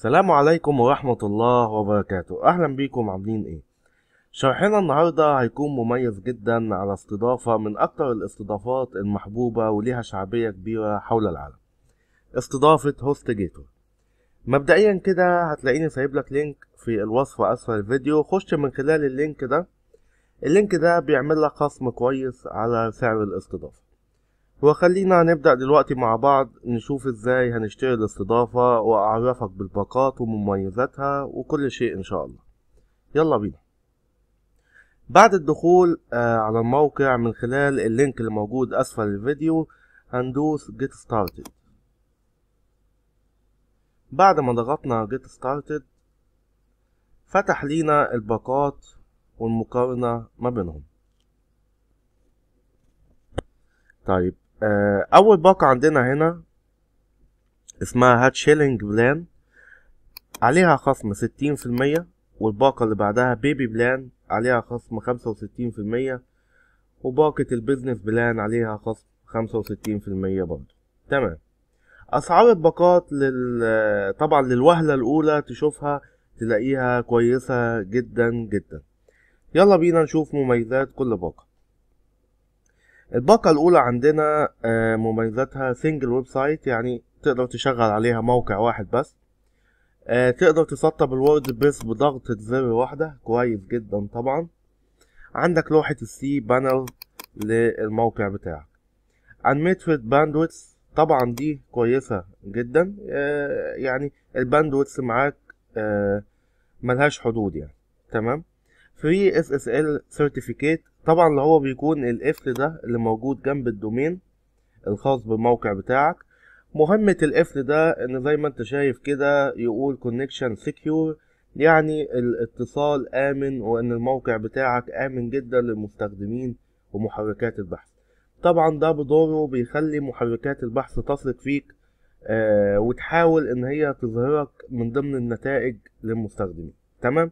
السلام عليكم ورحمة الله وبركاته. أهلا بيكم عاملين إيه؟ شرحنا النهاردة هيكون مميز جدا على استضافة من أكتر الاستضافات المحبوبة وليها شعبية كبيرة حول العالم. استضافة HostGator مبدئيا كده هتلاقيني سايب لك link في الوصف أسفل الفيديو. خش من خلال ال link ده. ال link ده بيعمل لك خصم كويس على سعر الاستضافة. وخلينا نبدأ دلوقتي مع بعض نشوف إزاي هنشتري الاستضافة وأعرفك بالباقات ومميزاتها وكل شيء إن شاء الله. يلا بينا. بعد الدخول آه على الموقع من خلال ال link اللي موجود أسفل الفيديو هندوس Get Started. بعد ما ضغطنا Get Started فتح لينا الباقات والمقارنة ما بينهم. طيب آه، أول باقة عندنا هنا اسمها Hatchling Plan. عليها خصم ستين في المية والباقة اللي بعدها Baby Plan عليها خصم خمسة وستين في المية وباقة ال Business Plan عليها خصم خمسة وستين في المية برضه. تمام. أسعار الباقات لل... طبعا للوهلة الأولى تشوفها تلاقيها كويسة جدا جدا. يلا بينا نشوف مميزات كل باقة. الباقة الأولى عندنا آه، مميزاتها single website يعني تقدر تشغل عليها موقع واحد بس. آه، تقدر تسطب ال WordPress بضغطة زر واحدة. كويس جدا طبعا. عندك لوحة ال cPanel للموقع بتاعك. unmetered bandwidth طبعا دي كويسة جدا. آه، يعني ال bandwidth معاك ملهاش حدود يعني. تمام؟ free SSL certificate طبعا اللي هو بيكون القفل ده اللي موجود جنب ال domain الخاص بالموقع بتاعك. مهمة القفل ده إن زي ما أنت شايف كده يقول connection secure يعني الاتصال آمن وإن الموقع بتاعك آمن جدا للمستخدمين ومحركات البحث. طبعا ده بدوره بيخلي محركات البحث تثق فيك آه وتحاول إن هي تظهرك من ضمن النتائج للمستخدمين. تمام؟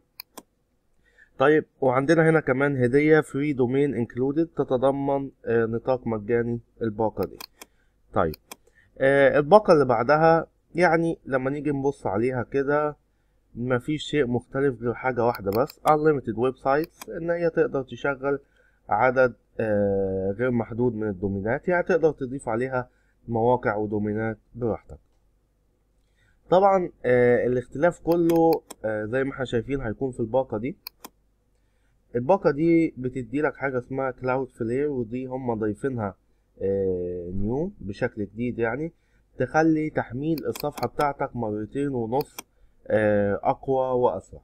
طيب وعندنا هنا كمان هدية free domain included تتضمن آه، نطاق مجاني الباقة دي. طيب آه، الباقة اللي بعدها يعني لما نيجي نبص عليها كده مفيش شيء مختلف غير حاجة واحدة بس unlimited sites إن هي تقدر تشغل عدد آه، غير محدود من الدومينات يعني تقدر تضيف عليها مواقع ودومينات براحتك. طبعا الاختلاف كله زي ما إحنا شايفين هيكون في الباقة دي. الباقة دي بتدي لك حاجة اسمها Cloudflare ودي هم ضايفينها آه، new بشكل جديد يعني. تخلي تحميل الصفحة بتاعتك مرتين ونص آه، أقوى وأسرع.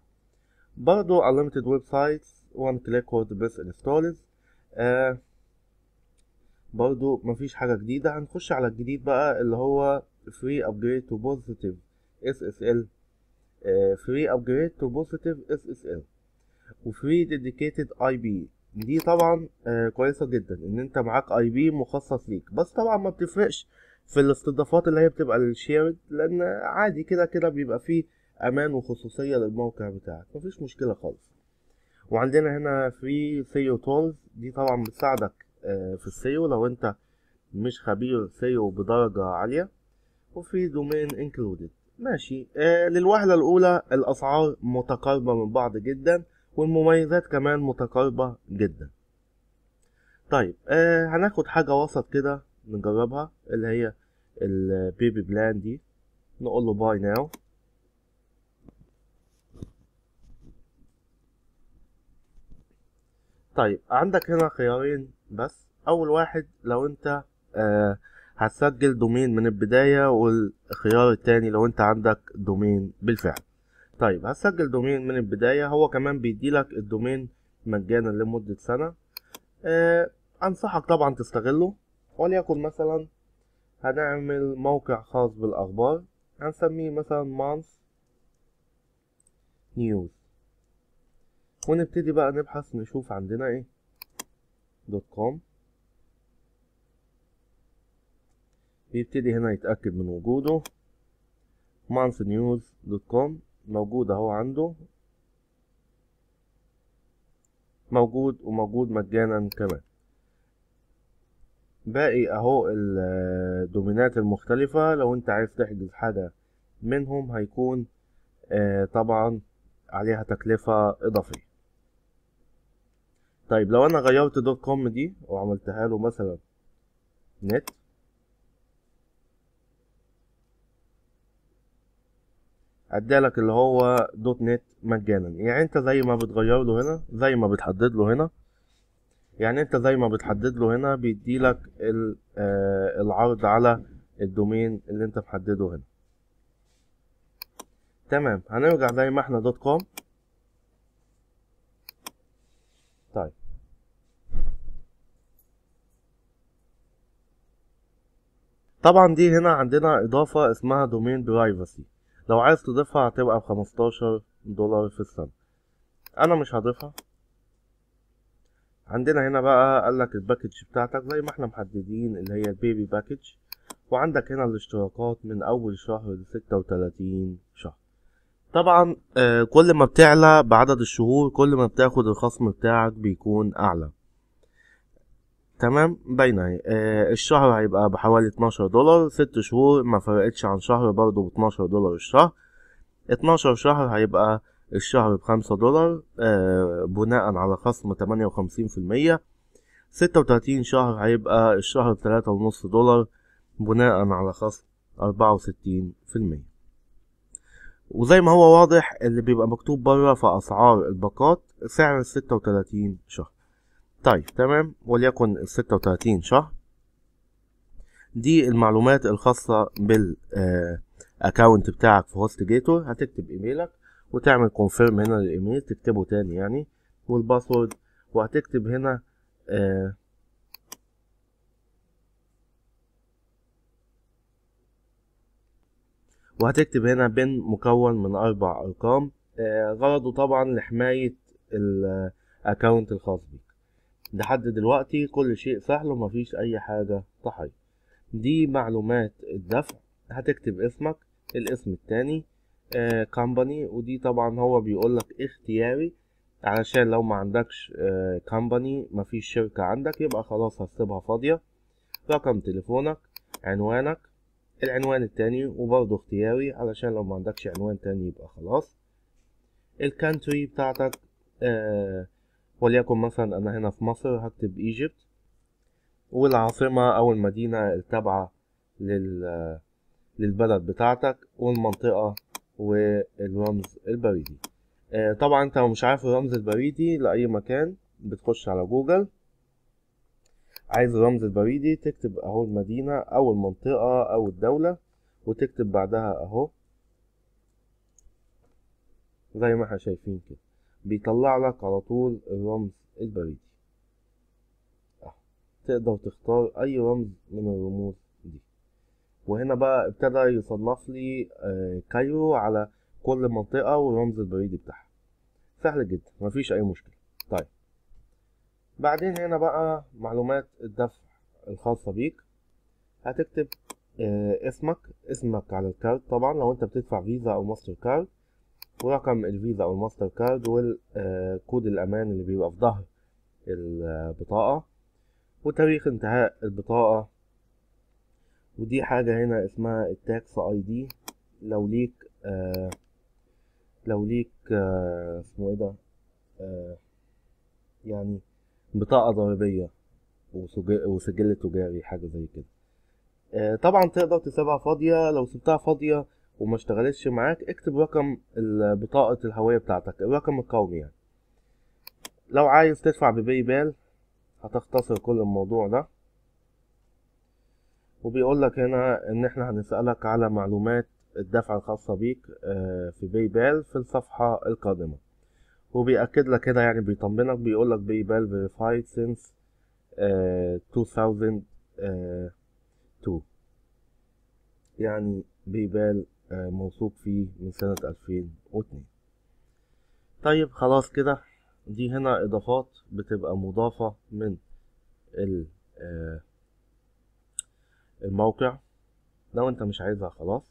برضو unlimited websites one click wordpress installs. آه برضو مفيش حاجة جديدة. هنخش على الجديد بقى اللي هو free upgrade to positive SSL آه free upgrade to positive SSL و free dedicated IP دي طبعا آه كويسة جدا إن أنت معاك IP مخصص ليك. بس طبعا ما بتفرقش في الاستضافات اللي هي بتبقى لل shared لأن عادي كده كده بيبقى فيه أمان وخصوصية للموقع بتاعك. مفيش مشكلة خالص. وعندنا هنا free SEO tools دي طبعا بتساعدك آه في ال SEO لو أنت مش خبير SEO بدرجة عالية. وفي domain included ماشي. آه للوهلة الأولى الأسعار متقاربة من بعض جدا. والمميزات كمان متقاربة جدا. طيب آه هناخد حاجة وسط كده نجربها اللي هي ال baby plan دي. نقول له buy now. طيب عندك هنا خيارين بس. أول واحد لو أنت آه هتسجل domain من البداية والخيار التاني لو أنت عندك domain بالفعل. طيب هسجل domain من البداية هو كمان بيديلك ال domain مجانا لمدة سنة. أه أنصحك طبعا تستغله وليكن مثلا هنعمل موقع خاص بالأخبار هنسميه مثلا مانس News. ونبتدي بقى نبحث نشوف عندنا إيه؟ dot com. بيبتدي هنا يتأكد من وجوده. مانس News dot com. موجود اهو عنده. موجود وموجود مجانا كمان. باقي اهو الدومينات المختلفة. لو انت عايز تحجز حاجة منهم هيكون آه طبعا عليها تكلفة إضافية. طيب لو أنا غيرت dot com دي وعملتها له مثلا نت أدالك اللي هو dot net مجانا. يعني أنت زي ما بتغير له هنا زي ما بتحدد له هنا. يعني أنت زي ما بتحدد له هنا بيديلك آه، العرض على ال domain اللي أنت محدده هنا. تمام. هنرجع زي ما إحنا dot com. طيب. طبعا دي هنا عندنا إضافة اسمها domain privacy لو عايز تضيفها هتبقى بخمستاشر دولار في السنة. أنا مش هضيفها. عندنا هنا بقى قالك ال package بتاعتك زي ما إحنا محددين اللي هي ال baby package. وعندك هنا الاشتراكات من أول شهر لستة وتلاتين شهر. طبعا آه، كل ما بتعلى بعدد الشهور كل ما بتاخد الخصم بتاعك بيكون أعلى. تمام؟ باينة اهي الشهر هيبقى بحوالي 12 دولار. ست شهور ما فرقتش عن شهر برضه ب 12 دولار الشهر. 12 شهر هيبقى الشهر بخمسة دولار. آه، بناء على خصم تمانية وخمسين في المية. ستة وتلاتين شهر هيبقى الشهر بتلاتة ونص دولار بناء على خصم أربعة وستين في المية. وزي ما هو واضح اللي بيبقى مكتوب بره في أسعار الباقات سعر الستة وتلاتين شهر. طيب تمام. وليكن الستة وتلاتين شهر. دي المعلومات الخاصة بال account بتاعك في هوست جيتور هتكتب إيميلك وتعمل confirm هنا للإيميل تكتبه تاني يعني وال password وهتكتب هنا آه وهتكتب هنا بن مكون من أربع أرقام. آه غرضه طبعا لحماية الاكونت الخاص بيك. لحد دلوقتي كل شيء سهل ومفيش أي حاجة تحير دي معلومات الدفع هتكتب اسمك الاسم التاني كامباني ودي طبعا هو بيقولك اختياري علشان لو ما عندكش كامباني مفيش شركة عندك يبقى خلاص هتسيبها فاضية. رقم تليفونك عنوانك العنوان التاني وبرضه اختياري علشان لو ما عندكش عنوان تاني يبقى خلاص. الكانتري بتاعتك آه وليكن مثلا أنا هنا في مصر هكتب إيجيبت والعاصمة أو المدينة التابعة لل للبلد بتاعتك والمنطقة والرمز البريدي. آه طبعا أنت لو مش عارف الرمز البريدي لأي مكان بتخش على جوجل. عايز الرمز البريدي تكتب أهو المدينة أو المنطقة أو الدولة وتكتب بعدها أهو. زي ما إحنا شايفين كده. بيطلع لك على طول الرمز البريدي أه. تقدر تختار أي رمز من الرموز دي. وهنا بقى ابتدى يصنف لي آه Cairo على كل منطقة والرمز البريدي بتاعها. سهل جدا مفيش أي مشكلة. طيب. بعدين هنا بقى معلومات الدفع الخاصة بيك. هتكتب آه اسمك اسمك على ال card طبعا لو أنت بتدفع فيزا أو ماستر كارد. ورقم الفيزا أو الماستر كارد والكود الأمان اللي بيبقى في ظهر البطاقة وتاريخ انتهاء البطاقة. ودي حاجة هنا اسمها التاكس آي دي. لو ليك آه لو ليك آه اسمه إيه ده؟ آه يعني بطاقة ضريبية وسجل تجاري حاجة زي كده. آه طبعا تقدر تسيبها فاضية. لو سبتها فاضية وما اشتغلتش معاك اكتب رقم بطاقة الهوية بتاعتك الرقم القومي يعني. لو عايز تدفع ب PayPal هتختصر كل الموضوع ده. وبيقول لك هنا إن إحنا هنسألك على معلومات الدفع الخاصة بيك في PayPal في الصفحة القادمة. وبيأكد لك كده يعني بيطمنك بيقول لك PayPal since uh, 2002 يعني PayPal موثوق فيه من سنة 2002 طيب خلاص كده. دي هنا إضافات بتبقى مضافة من آه، الموقع. لو أنت مش عايزها خلاص.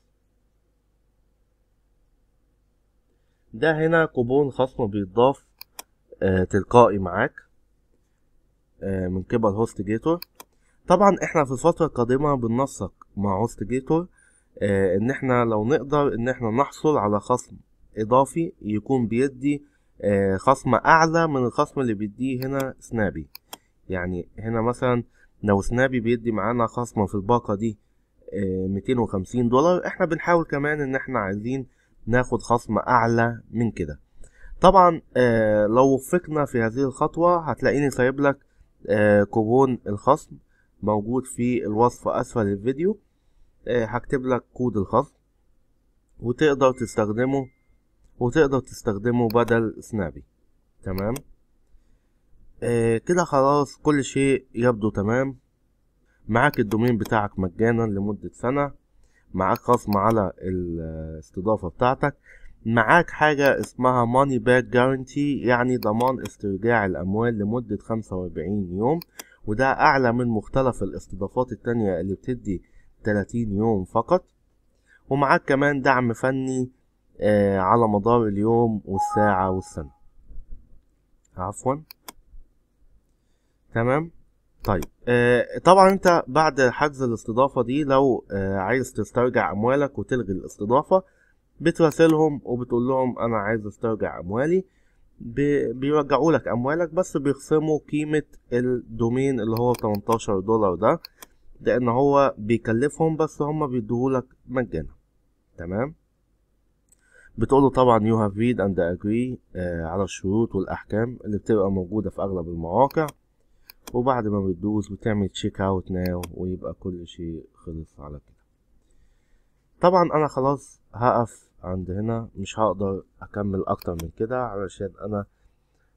ده هنا كوبون خصم بيتضاف آه تلقائي معاك آه من قبل HostGator طبعا إحنا في الفترة القادمة بننسق مع HostGator آه إن إحنا لو نقدر إن إحنا نحصل على خصم إضافي يكون بيدي آه، خصم أعلى من الخصم اللي بيديه هنا Snappy. يعني هنا مثلا لو Snappy بيدي معانا خصم في الباقة دي ميتين وخمسين دولار إحنا بنحاول كمان إن إحنا عايزين ناخد خصم أعلى من كده. طبعا آه، لو وفقنا في هذه الخطوة هتلاقيني سايب لك آه، كوبون الخصم موجود في الوصف أسفل الفيديو. آه، هكتب لك كود الخصم وتقدر تستخدمه وتقدر تستخدمه بدل Snappy. تمام؟ آه كده خلاص كل شيء يبدو تمام. معاك ال domain بتاعك مجانا لمدة سنة. معاك خصم على الاستضافة بتاعتك. معاك حاجة اسمها money back guarantee يعني ضمان استرجاع الأموال لمدة خمسة وأربعين يوم. وده أعلى من مختلف الاستضافات التانية اللي بتدي تلاتين يوم فقط. ومعاك كمان دعم فني آه على مدار اليوم والساعة والسنة. عفوا. تمام؟ طيب آه طبعا انت بعد حجز الاستضافة دي لو آه عايز تسترجع أموالك وتلغي الاستضافة بتراسلهم وبتقول لهم أنا عايز أسترجع أموالي. بيرجعوا لك أموالك بس بيخصموا قيمة ال domain اللي هو 18 دولار ده. لأن هو بيكلفهم بس هم بيدوهولك مجانا. تمام؟ بتقوله طبعا have read and agree آه على الشروط والأحكام اللي بتبقى موجودة في أغلب المواقع. وبعد ما بتدوس بتعمل checkout now ويبقى كل شيء خلص على كده. طبعا أنا خلاص هقف عند هنا مش هقدر أكمل أكتر من كده علشان أنا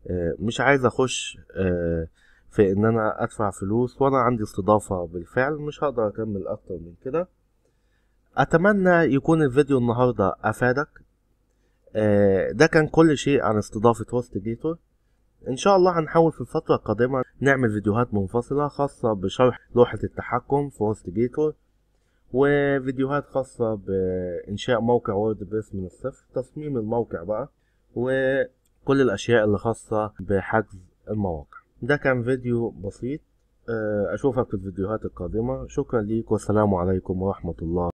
آه مش عايز أخش آه في إن أنا أدفع فلوس وأنا عندي استضافة بالفعل مش هقدر أكمل أكتر من كده. أتمنى يكون الفيديو النهاردة أفادك. ده كان كل شيء عن استضافة HostGator إن شاء الله هنحاول في الفترة القادمة نعمل فيديوهات منفصلة خاصة بشرح لوحة التحكم في HostGator وفيديوهات خاصة بإنشاء موقع WordPress من الصفر تصميم الموقع بقى وكل الأشياء اللي خاصة بحجز المواقع. ده كان فيديو بسيط. أشوفك في الفيديوهات القادمة. شكرا ليك والسلام عليكم ورحمة الله.